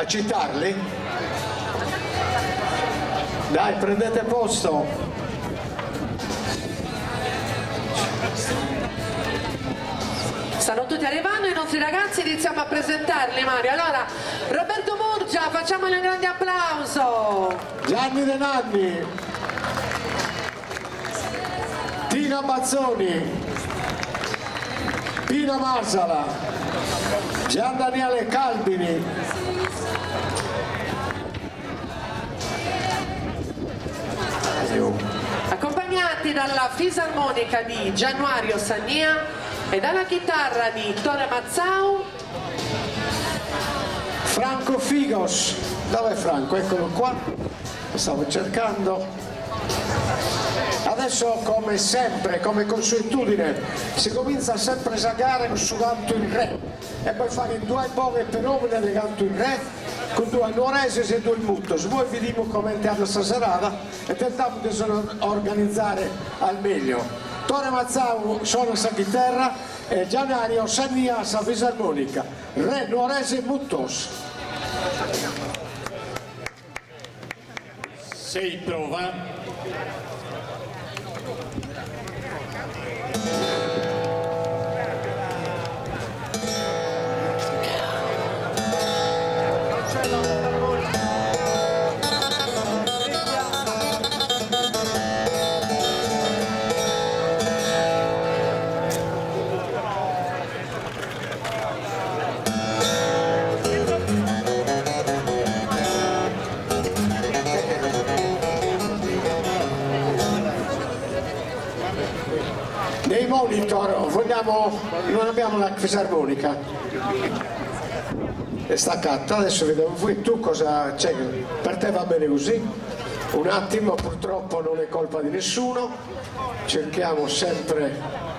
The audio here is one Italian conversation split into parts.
a citarli? Dai, prendete posto. Stanno tutti arrivando i nostri ragazzi, iniziamo a presentarli Mario. Allora, Roberto Murgia, facciamogli un grande applauso. Gianni De Nanni. Tina Mazzoni. Pino Marsala. Gian Daniele Calbini. Accompagnati dalla fisarmonica di Giannuario Sannia e dalla chitarra di Tore Mazzau Franco Figos. Dov'è Franco? Eccolo qua. Lo stavo cercando. Adesso come sempre, come consuetudine, si comincia sempre a giocare su canto in re e poi fare due bolle per omine di canto in re con due nuoresi e due mutos. Voi vi dico come entrare stasera e tentiamo di organizzare al meglio. Tore Mazzau suona sa chitarra e Giannario Sannia sa fisarmonica. Re nuoresi mutos. Sei prova. Monitor vogliamo, non abbiamo la fisarmonica. È staccata, adesso vediamo voi tu cosa c'è. Per te va bene così? Un attimo, purtroppo non è colpa di nessuno, cerchiamo sempre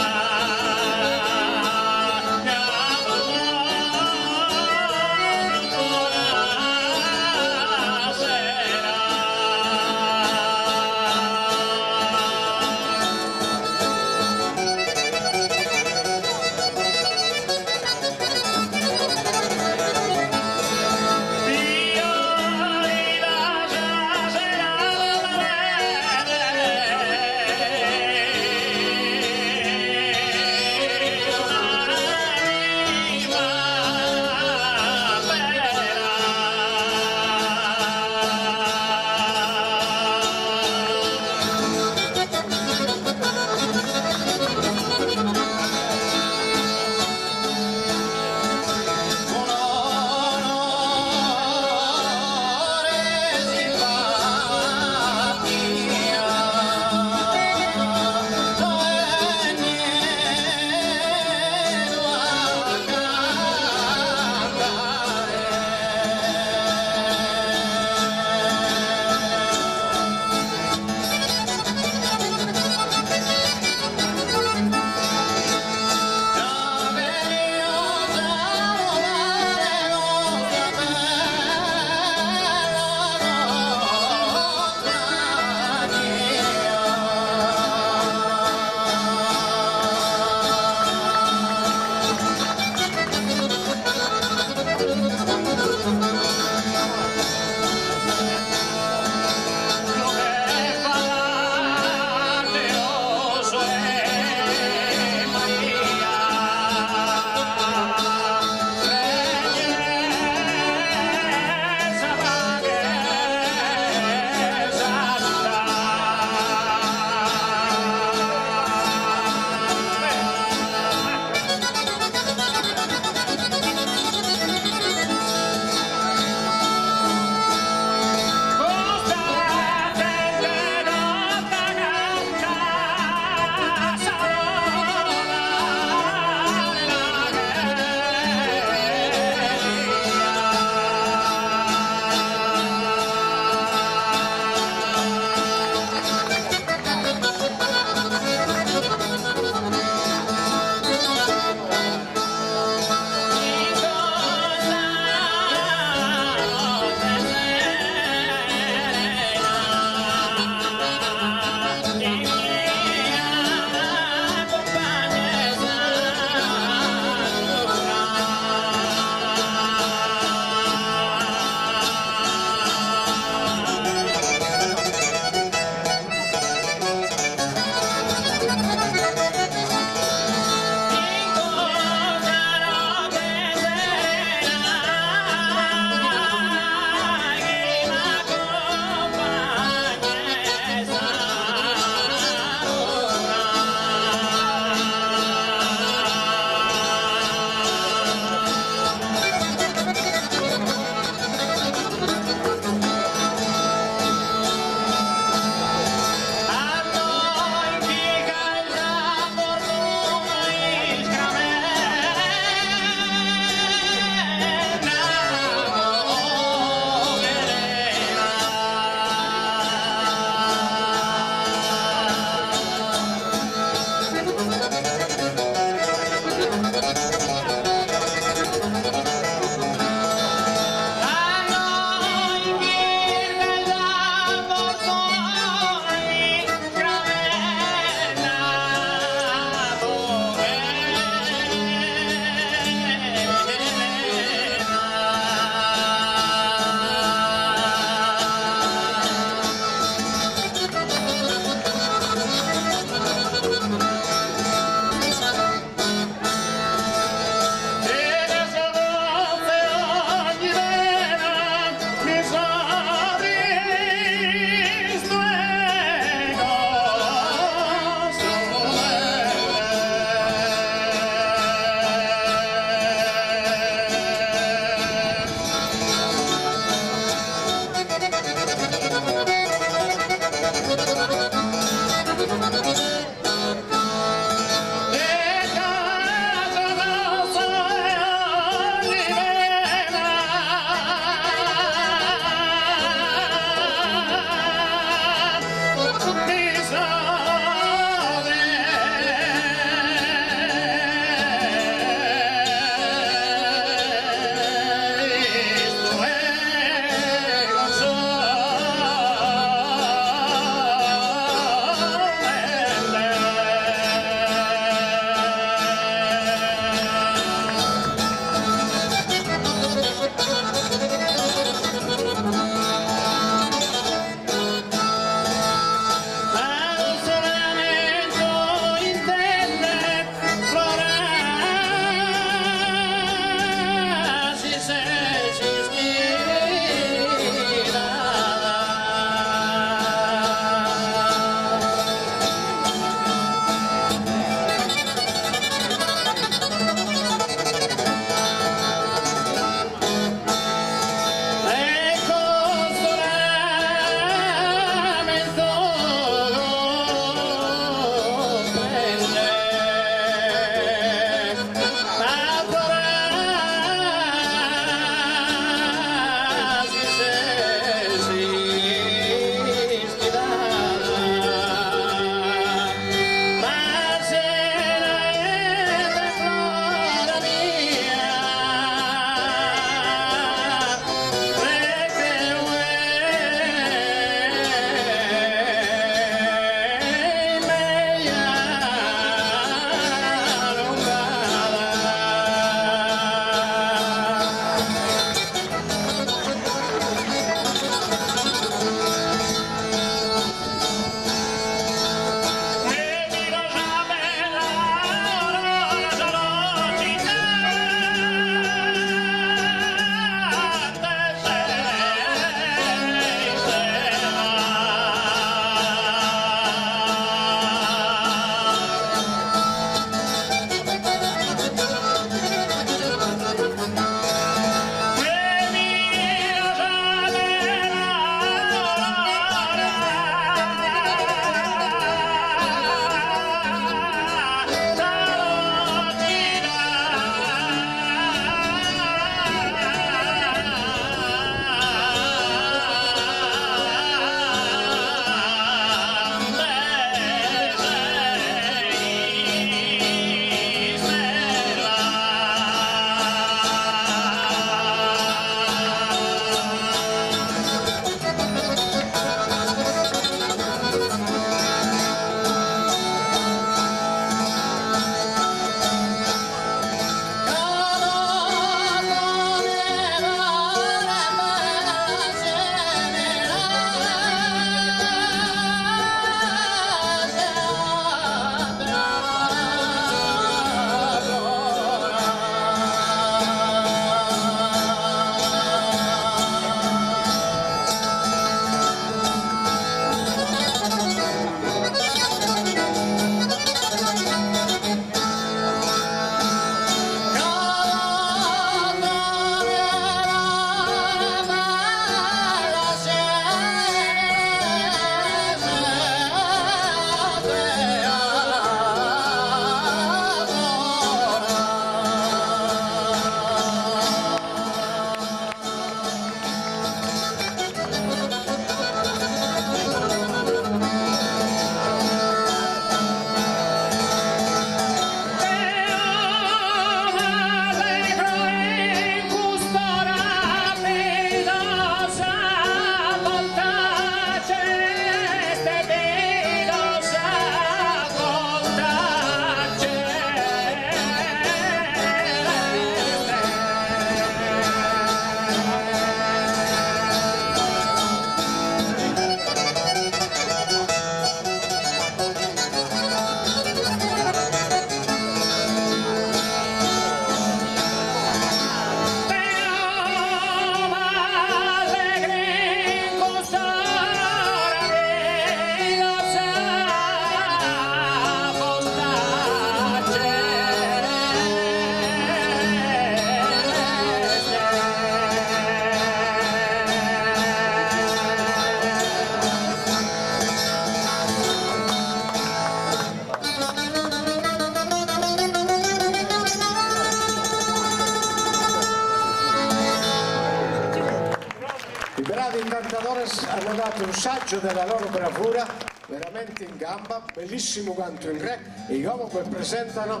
saggio della loro bravura, veramente in gamba, bellissimo canto in re, e i che presentano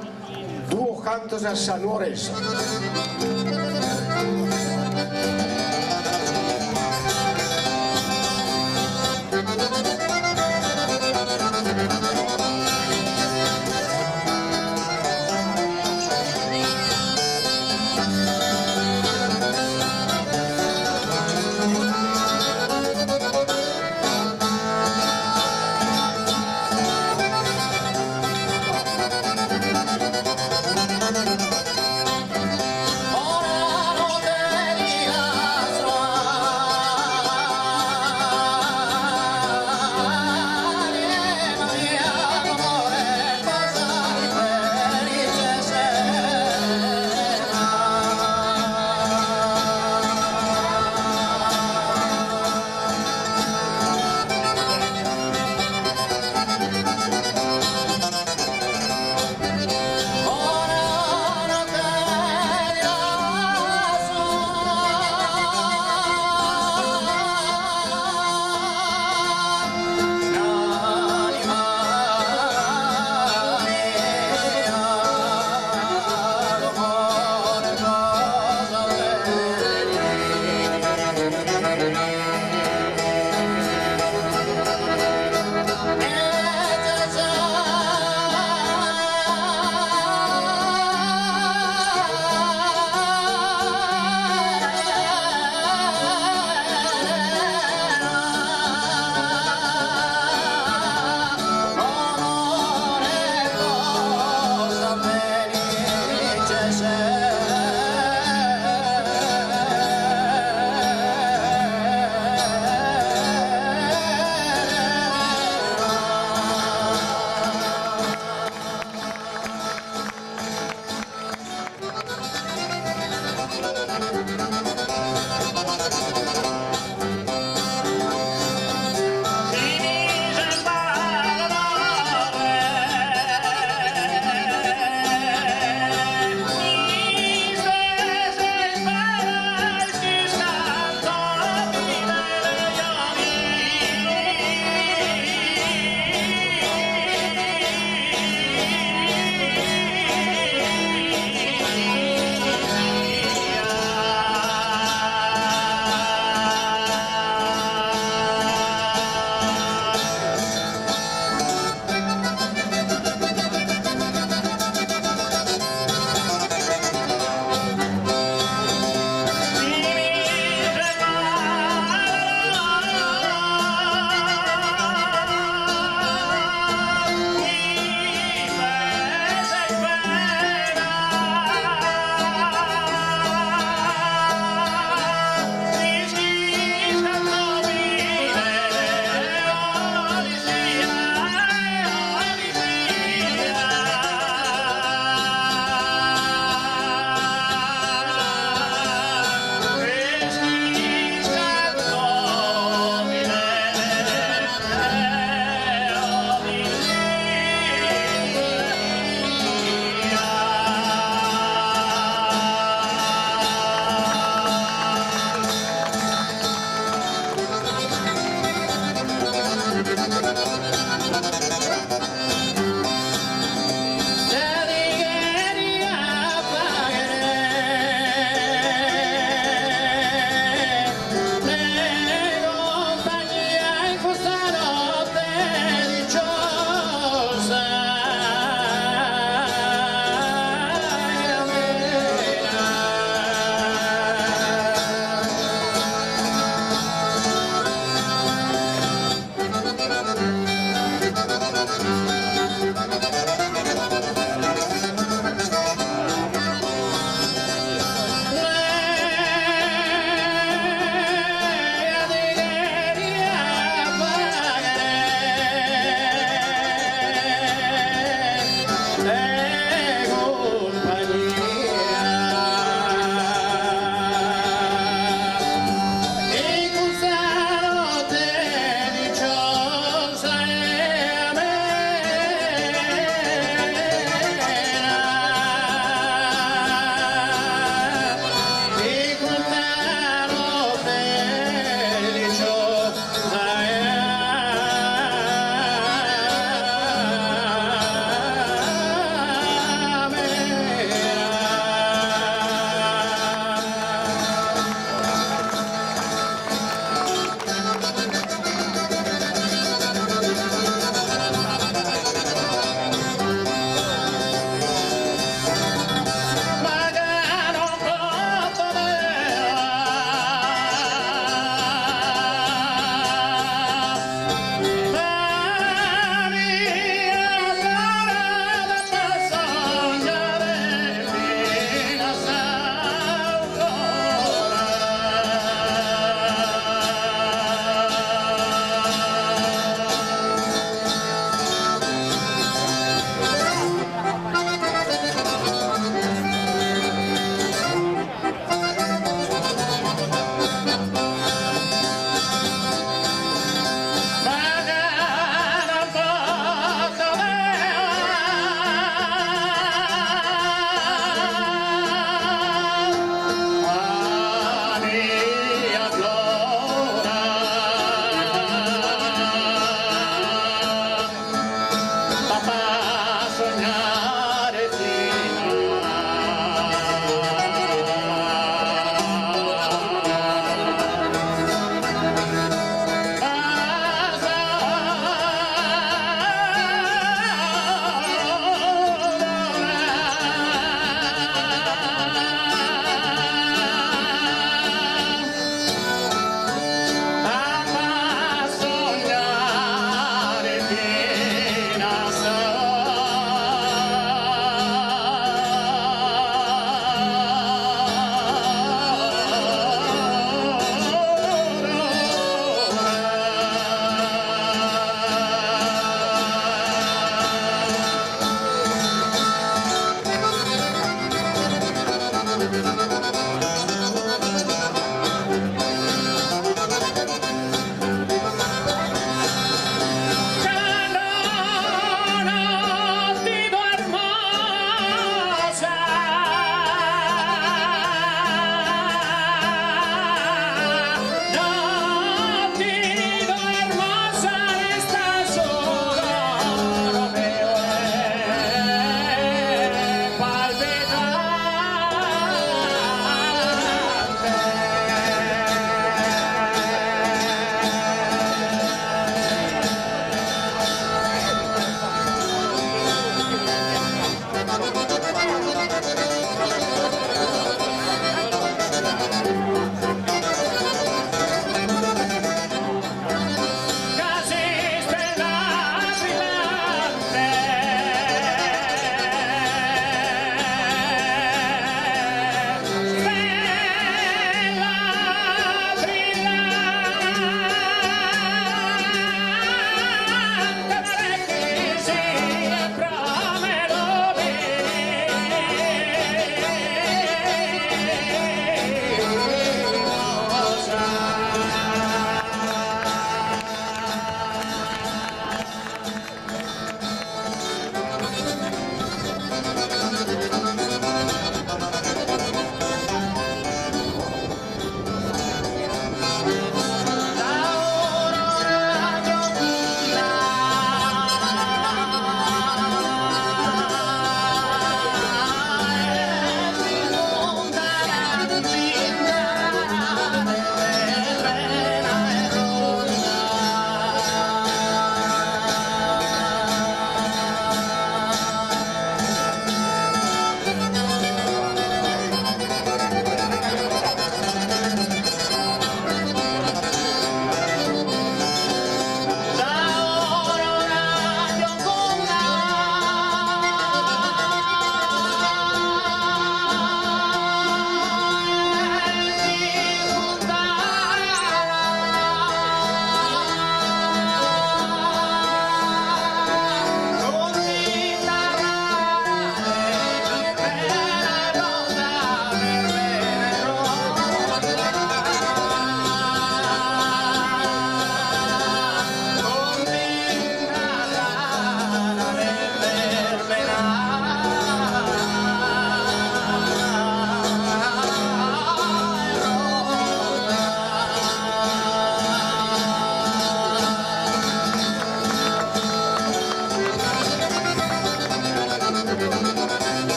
Duo Cantos a Sanuoresa.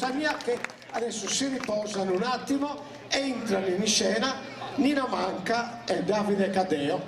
Samia che adesso si riposano un attimo, entrano in scena Nino Manca e Davide Cadeo.